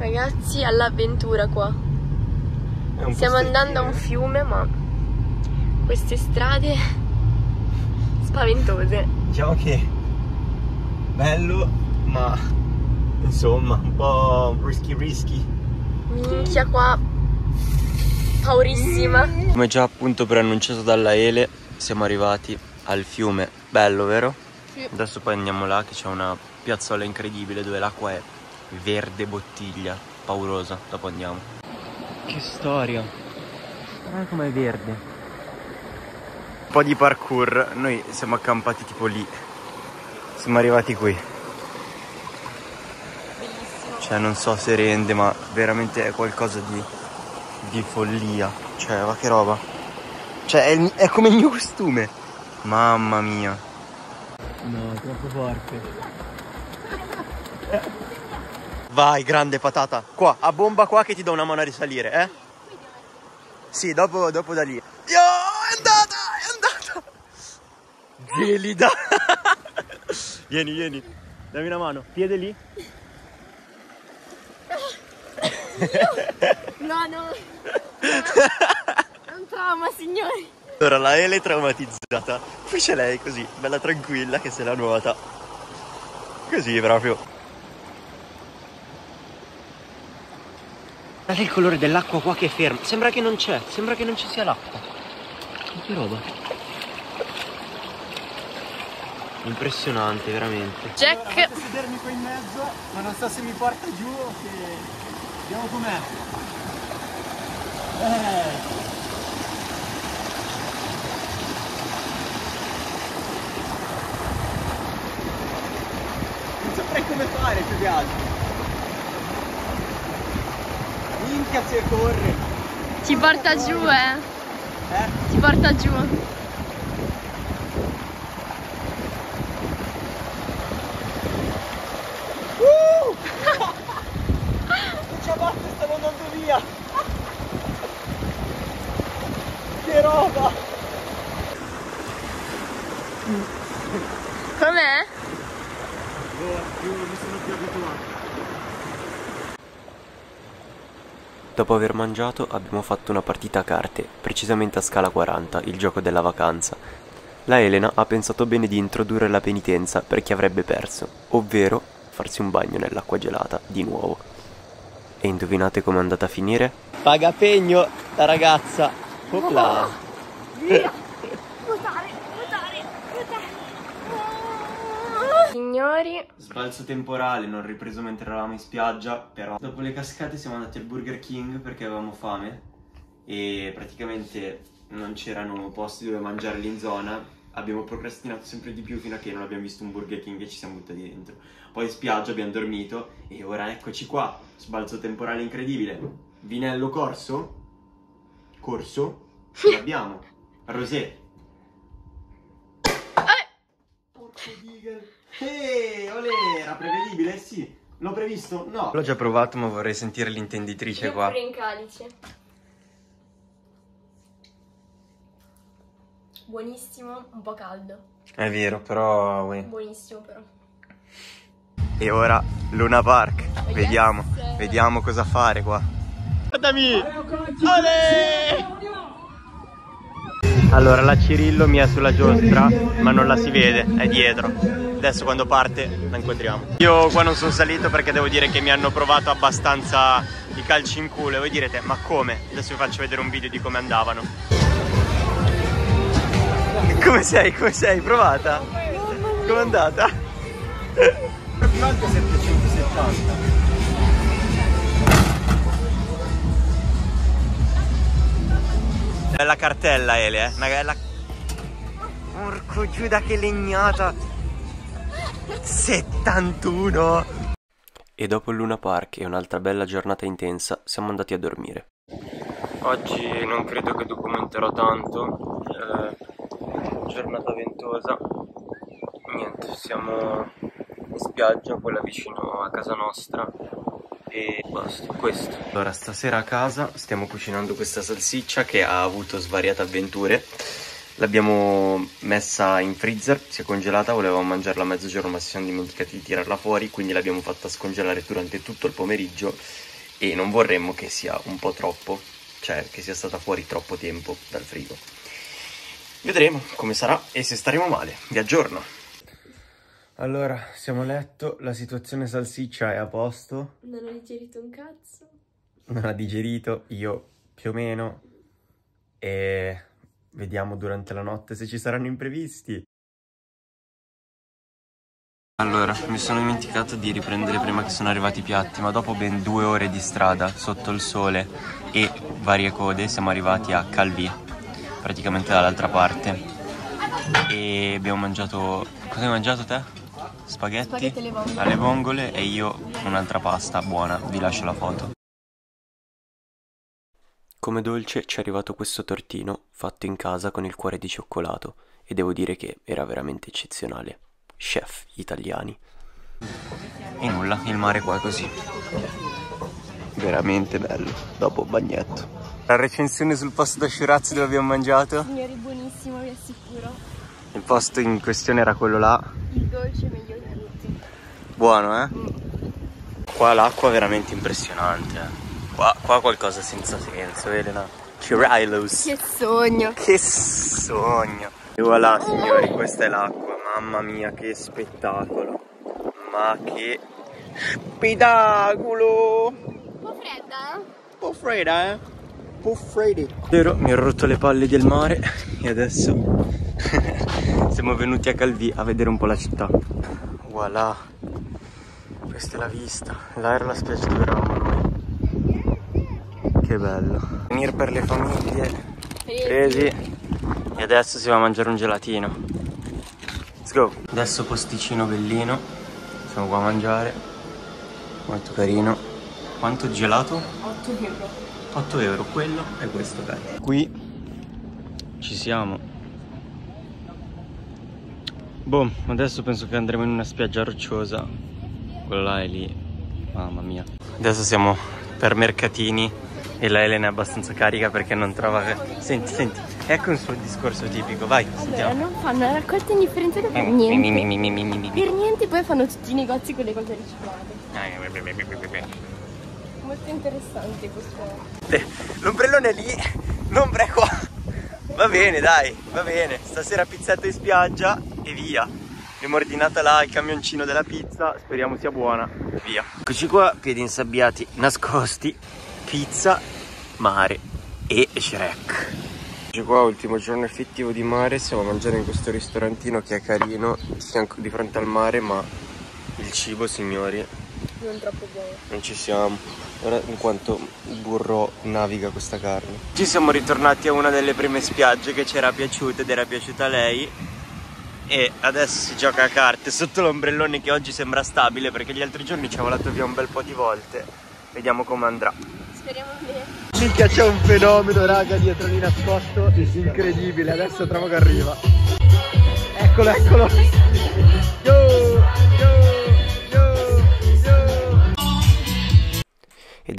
Ragazzi, all'avventura qua. Stiamo andando a un fiume, ma queste strade spaventose. Diciamo che bello, ma insomma, un po' risky risky. Minchia qua, paurissima. Come già appunto preannunciato dalla Ele, siamo arrivati al fiume. Bello, vero? Sì. Adesso poi andiamo là che c'è una piazzola incredibile dove l'acqua è verde bottiglia, paurosa. Dopo andiamo. Che storia. Guarda com'è verde. Un po' di parkour, noi siamo accampati tipo lì. Siamo arrivati qui. Bellissimo. Cioè non so se rende, ma veramente è qualcosa di, di follia. Cioè, ma che roba. Cioè, è, il- è come il mio costume. Mamma mia. No, troppo forte. Vai, grande patata. Qua, a bomba qua che ti do una mano a risalire, eh? Sì, dopo, dopo da lì. Yo, è andata, è andata. Gelida. vieni, vieni. Dammi una mano. Piede lì. No, no. È un trauma, signori. Allora, la Ele è traumatizzata. Qui c'è lei così, bella tranquilla che se la nuota. Così proprio. Guarda il colore dell'acqua qua che è ferma. Sembra che non c'è, sembra che non ci sia l'acqua. Che roba. Impressionante, veramente. Jack, sedermi qua in mezzo, ma non so se mi porta giù o se... Vediamo com'è. Eh. Non saprei come fare più che altro. Minchia se corre. ti porta giù, eh. Eh? Ti porta giù. Le ciabatte stanno andando via. Che roba. Com'è? Io mi sono più abituato. Dopo aver mangiato abbiamo fatto una partita a carte, precisamente a scala 40, il gioco della vacanza. La Elena ha pensato bene di introdurre la penitenza per chi avrebbe perso, ovvero farsi un bagno nell'acqua gelata di nuovo. E indovinate com'è andata a finire? Paga pegno la ragazza. Opla. Nuotare, Signori, Sbalzo temporale, non ripreso mentre eravamo in spiaggia, però dopo le cascate siamo andati al Burger King perché avevamo fame e praticamente non c'erano posti dove mangiare lì in zona. Abbiamo procrastinato sempre di più fino a che non abbiamo visto un Burger King e ci siamo buttati dentro. Poi in spiaggia abbiamo dormito e ora eccoci qua. Sbalzo temporale incredibile. Vinello corso? Corso? Ce l'abbiamo. Rosé. Porco Digel. Ehi, olè, era prevedibile? Sì. L'ho previsto? No. L'ho già provato, ma vorrei sentire l'intenditrice io qua. pure in calice. Buonissimo, un po' caldo. È vero, però. uè. Buonissimo però. E ora Luna Park. yes. Vediamo, vediamo cosa fare qua. Guardami! Olè! Allora, la Cirillo mi è sulla giostra, ma non la si vede, è dietro. Adesso quando parte la incontriamo. Io qua non sono salito perché devo dire che mi hanno provato abbastanza i calci in culo. E voi direte, ma come? Adesso vi faccio vedere un video di come andavano. Come sei? Come sei? Provata? Com'è andata? Bella cartella Ele, eh? Una bella... Porco Giuda che legnata! 71! E dopo il Luna Park e un'altra bella giornata intensa, siamo andati a dormire. Oggi non credo che documenterò tanto, eh, giornata ventosa. Niente, siamo in spiaggia, quella vicino a casa nostra e basta, questo. Allora, stasera a casa stiamo cucinando questa salsiccia che ha avuto svariate avventure. L'abbiamo messa in freezer, si è congelata, volevamo mangiarla a mezzogiorno ma ci siamo dimenticati di tirarla fuori, quindi l'abbiamo fatta scongelare durante tutto il pomeriggio e non vorremmo che sia un po' troppo, cioè che sia stata fuori troppo tempo dal frigo. Vedremo come sarà e se staremo male, vi aggiorno. Allora, siamo a letto, la situazione salsiccia è a posto. Non ho digerito un cazzo. Non ha digerito, io più o meno. E vediamo durante la notte se ci saranno imprevisti. Allora, mi sono dimenticato di riprendere prima che sono arrivati i piatti, ma dopo ben due ore di strada, sotto il sole e varie code, siamo arrivati a Calvi, praticamente dall'altra parte. E abbiamo mangiato... Cosa hai mangiato te? Spaghetti, Spaghetti alle vongole. alle vongole e io un'altra pasta buona, vi lascio la foto. Come dolce ci è arrivato questo tortino fatto in casa con il cuore di cioccolato e devo dire che era veramente eccezionale. Chef italiani. E nulla, il mare qua è così. Veramente bello, dopo bagnetto. La recensione sul posto da Shiraz dove abbiamo mangiato? Signori, buonissimo, vi assicuro. Il posto in questione era quello là. Il dolce è meglio. Buono, eh? Qua l'acqua è veramente impressionante. eh. Qua, qua qualcosa senza senso, Elena. Chirilos. Che sogno. Che sogno. E voilà, signori, questa è l'acqua. Mamma mia, che spettacolo. Ma che spettacolo. Un po' fredda? Un po' fredda, eh? Un po' fredda. Vero, mi ho rotto le palle del mare e adesso siamo venuti a Calvi a vedere un po' la città. Voilà. Questa è la vista. Là era la spiaggia dove eravamo noi. Che bello. Venire per le famiglie. Presi. E adesso si va a mangiare un gelatino. Let's go. Adesso posticino bellino. Siamo qua a mangiare. Molto carino. Quanto gelato? 8 euro. 8 euro, quello e questo cari. Qui ci siamo. Boh, adesso penso che andremo in una spiaggia rocciosa. Quella là è lì. Mamma mia. Adesso siamo per mercatini e la Elena è abbastanza carica perché non trova. Senti, senti, ecco un suo discorso tipico, vai, Allora, sentiamo. non fanno la raccolta indifferenziata per mi, niente. mi, mi, mi, mi, mi. Per niente, poi fanno tutti i negozi con le cose riciclate. Eh, Molto interessante questo. Eh, L'ombrellone è lì, l'ombra è qua. Va bene, dai, va bene. Stasera pizzetta in spiaggia e via. Abbiamo ordinata là il camioncino della pizza, speriamo sia buona. Via. Eccoci qua, piedi insabbiati, nascosti, pizza, mare e Shrek. Eccoci qua, ultimo giorno effettivo di mare, stiamo mangiando in questo ristorantino che è carino, di fianco di fronte al mare, ma il cibo, signori, Non troppo buono. non ci siamo. Ora in quanto burro naviga questa carne. Ci siamo ritornati a una delle prime spiagge che ci era piaciuta ed era piaciuta a lei. E adesso si gioca a carte sotto l'ombrellone che oggi sembra stabile perché gli altri giorni ci ha volato via un bel po' di volte. Vediamo come andrà. Speriamo bene. Minchia c'è un fenomeno raga dietro di nascosto incredibile, adesso trovo che arriva. Eccolo, eccolo. Yo, yo, yo,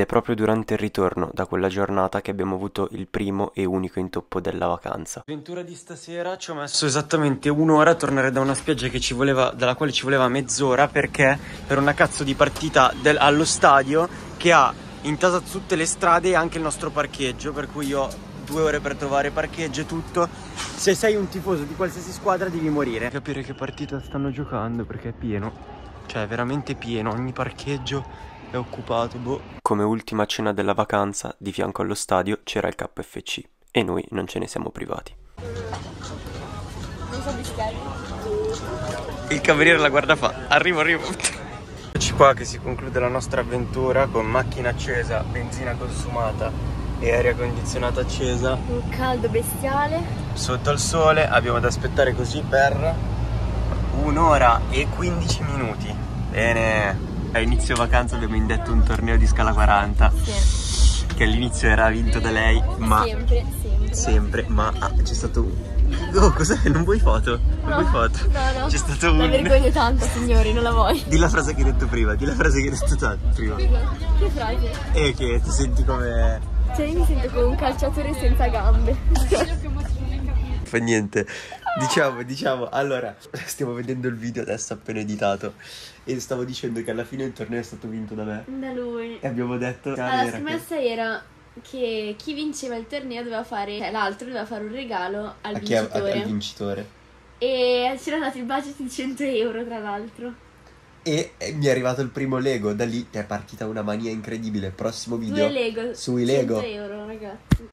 Ed è proprio durante il ritorno da quella giornata che abbiamo avuto il primo e unico intoppo della vacanza. L'avventura di stasera ci ho messo esattamente un'ora a tornare da una spiaggia che ci voleva, dalla quale ci voleva mezz'ora perché per una cazzo di partita del- allo stadio che ha intasato tutte le strade e anche il nostro parcheggio, per cui io ho due ore per trovare parcheggio e tutto. Se sei un tifoso di qualsiasi squadra devi morire. Capire che partita stanno giocando perché è pieno. Cioè, è veramente pieno, ogni parcheggio è occupato, boh. Come ultima cena della vacanza, di fianco allo stadio c'era il KFC e noi non ce ne siamo privati. Non so. Il cameriere la guarda fa, arrivo, arrivo. Eccoci qua che si conclude la nostra avventura con macchina accesa, benzina consumata e aria condizionata accesa. Un caldo bestiale. Sotto il sole abbiamo da aspettare così per un'ora e 15 minuti. Bene. A inizio vacanza abbiamo indetto un torneo di scala 40 Sì. che all'inizio era vinto da lei, ma Sempre, sempre. sempre, ma ah, c'è stato un... Oh, cos'è? Non vuoi foto? Non vuoi foto? No, no. C'è stato La un... vergogno tanto, signori, non la vuoi. Di la frase che hai detto prima, di la frase che hai detto tanto prima. Che frase? E che ti senti come... Cioè io mi sento come un calciatore senza gambe. Fa niente. Diciamo, diciamo, allora, stiamo vedendo il video adesso appena editato e stavo dicendo che alla fine il torneo è stato vinto da me Da lui. e abbiamo detto... Allora, la scommessa era che chi vinceva il torneo doveva fare, cioè l'altro doveva fare un regalo al che- a chi è- a- vincitore. al vincitore. E c'era dato il budget di 100 euro, tra l'altro. E mi è arrivato il primo Lego, da lì è partita una mania incredibile. Prossimo video Due Lego. sui 100 Lego. euro, ragazzi.